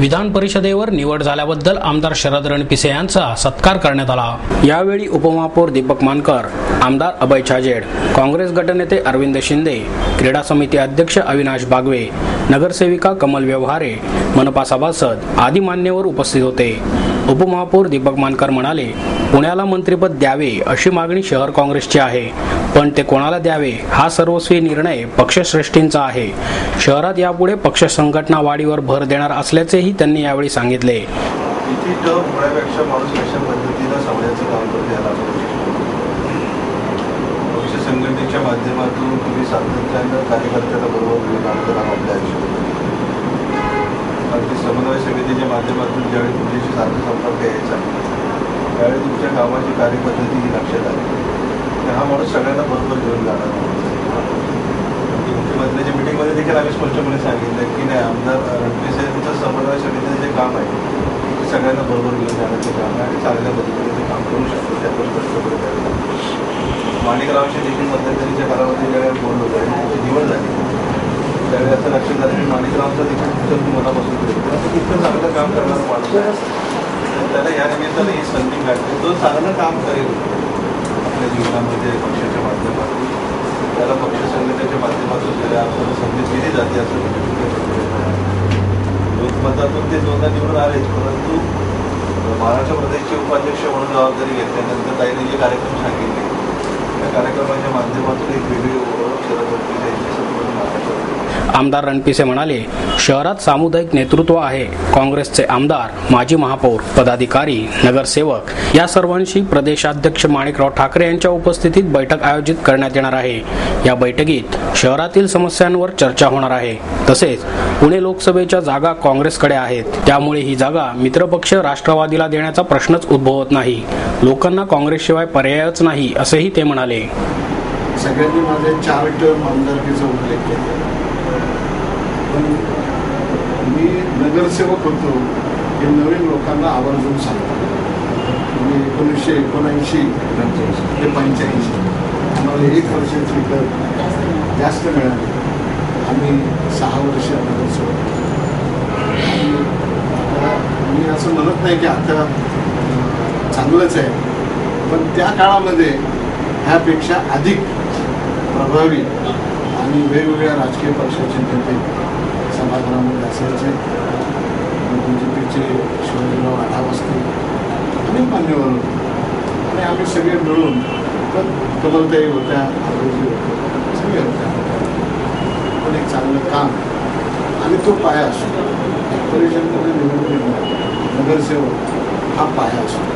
विधान परिषदेवर निवड झाल्याबद्दल आमदार शरद रणपिसे यांचा सत्कार करण्यात आला. यावेळी उपमहापौर दीपक मानकर आमदार अभय छाजेड काँग्रेस गटनेते अरविंद शिंदे क्रीडा समिती अध्यक्ष अविनाश बागवे नगरसेविका कमल व्यवहारे मनपा सभासद आदी मान्यवर उपस्थित होते. उपमहापौर दीपक मानकर म्हणाले पुण्याला मंत्रिपद द्यावे अशी मागणी शहर काँग्रेसची आहे पण ते कोणाला द्यावे हा सर्वस्वी निर्णय पक्षश्रेष्ठींचा आहे. शहरात यापुढे पक्ष संघटना वाढीवर भर देणार असल्याचेही त्यांनी यावेळी सांगितले. किती टफ होण्यापेक्षा माणूस कशा पद्धतीनं समाजाचं काम करतो याला आपण पक्ष संघटनेच्या माध्यमातून तुम्ही सातत्यानं कार्यकर्त्यांना बरोबर घेऊन काम करा आपल्या आयुष्यात अगदी समन्वय समितीच्या माध्यमातून ज्यावेळी तुमच्याशी सारखं संपर्क यायचा त्यावेळी तुमच्या कामाची कार्यपद्धती ही लक्षात आली. तर हा माणूस सगळ्यांना बरोबर घेऊन जाणार. की मुख्यमंत्र्यांच्या मिटिंगमध्ये देखील आम्ही स्पष्टपणे सांगितलं की नाही आमदार रणवीर समन्वय समितीचं जे काम आहे ते सगळ्यांना बरोबर घेऊन जाण्याचं काम आहे आणि चांगल्या पद्धतीने ते काम करू शकतो. त्याबद्दल आपण करत आहे माणिकरावांशी देखील मध्यंतरीच्या कालावधी ज्यावेळेस बोललो होतो आणि त्यांची निवड झाली त्यावेळी असं लक्षात झालं की माणिकरावांचा देखील खूप मनापासून करतो असं इतकं चांगलं काम करणारा माणूस आहे. त्याला या निमित्तानं ही संधी मिळते तो चांगलं काम करेल आपल्या जीवनामध्ये पक्षाच्या माध्यमातून. त्याला पक्ष संघटनेच्या माध्यमातून त्याला आपल्याला संधी दिली जाते असं लोकमतातून ते दोनदा निवडून आलेच परंतु महाराष्ट्र प्रदेशचे उपाध्यक्ष म्हणून जबाबदारी घेतल्यानंतर ताईने जे कार्यक्रम सांगितले त्या कार्यक्रमाच्या माध्यमातून एक वेगळी ओळख शरद आमदार रणपिसे म्हणाले शहरात सामुदायिक नेतृत्व आहे. काँग्रेसचे आमदार माजी महापौर पदाधिकारी नगरसेवक या सर्वांशी प्रदेशाध्यक्ष माणिकराव ठाकरे यांच्या उपस्थितीत बैठक आयोजित करण्यात येणार आहे. या बैठकीत शहरातील समस्यांवर चर्चा होणार आहे. तसेच पुणे लोकसभेच्या जागा काँग्रेसकडे आहेत. त्यामुळे ही जागा मित्रपक्ष राष्ट्रवादीला देण्याचा प्रश्नच उद्भवत नाही. लोकांना काँग्रेसशिवाय पर्यायच नाही असेही ते म्हणाले. सगळ्यांनी माझे चार टर्म आमदारकीचा उल्लेख केला. पण मी नगरसेवक होतो. हे नवीन लोकांना आवर्जून सांगतो. मी एकोणीसशे एकोणऐंशी ते पंच्याऐंशी. आम्हाला एक वर्षाची कर जास्त मिळाली. आम्ही सहा वर्ष नगरसेवक आणि आता मी असं म्हणत नाही की आता चांगलंच आहे. पण त्या काळामध्ये ह्यापेक्षा अधिक प्रभावी आम्ही वेगवेगळ्या राजकीय पक्षाचे नेते सभागृहामध्ये असायचे. बी जे पीचे शिवाजीराव आढाव असतील अनेक मान्यवर होते. आणि आम्ही सगळे मिळून पण होत्या आरोग्य होत्या सगळे होत्या पण एक चांगलं काम. आणि तो पाया असतो. परिषदमध्ये निवडून नगरसेवक हा पाया असतो.